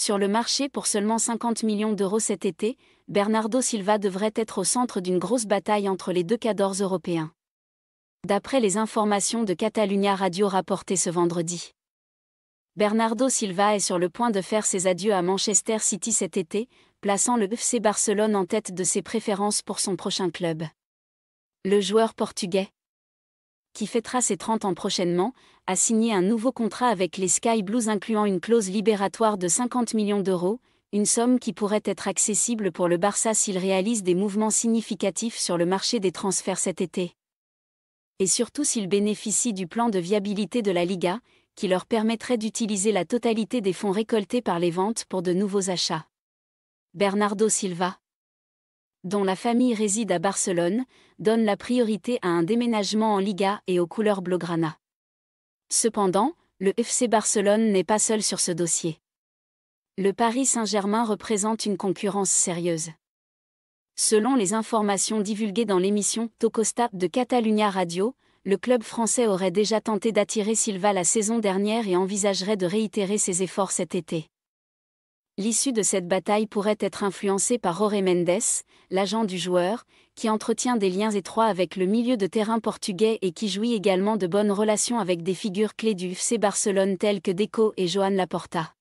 Sur le marché pour seulement 50 millions d'euros cet été, Bernardo Silva devrait être au centre d'une grosse bataille entre les deux cadors européens. D'après les informations de Catalunya Radio rapportées ce vendredi. Bernardo Silva est sur le point de faire ses adieux à Manchester City cet été, plaçant le FC Barcelone en tête de ses préférences pour son prochain club. Le joueur portugais, qui fêtera ses 30 ans prochainement, a signé un nouveau contrat avec les Sky Blues incluant une clause libératoire de 50 millions d'euros, une somme qui pourrait être accessible pour le Barça s'il réalise des mouvements significatifs sur le marché des transferts cet été. Et surtout s'il bénéficie du plan de viabilité de la Liga, qui leur permettrait d'utiliser la totalité des fonds récoltés par les ventes pour de nouveaux achats. Bernardo Silva, dont la famille réside à Barcelone, donne la priorité à un déménagement en Liga et aux couleurs blaugrana. Cependant, le FC Barcelone n'est pas seul sur ce dossier. Le Paris Saint-Germain représente une concurrence sérieuse. Selon les informations divulguées dans l'émission Tocosta de Catalunya Radio, le club français aurait déjà tenté d'attirer Silva la saison dernière et envisagerait de réitérer ses efforts cet été. L'issue de cette bataille pourrait être influencée par Jorge Mendes, l'agent du joueur, qui entretient des liens étroits avec le milieu de terrain portugais et qui jouit également de bonnes relations avec des figures clés du FC Barcelone telles que Deco et Joan Laporta.